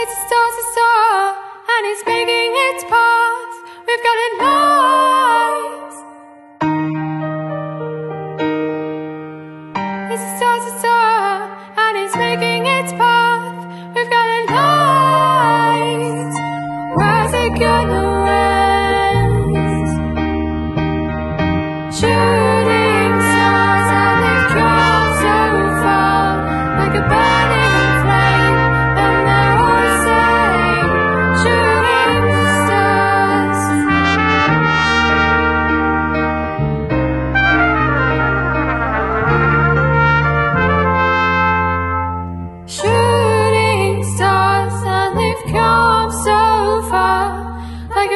It's a star to star, and it's making its path. We've got a light. It's a star to star, and it's making its path. We've got a light. Where's it gonna?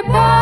goodbye.